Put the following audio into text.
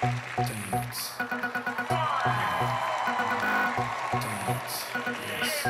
Dance. Dance. Yes.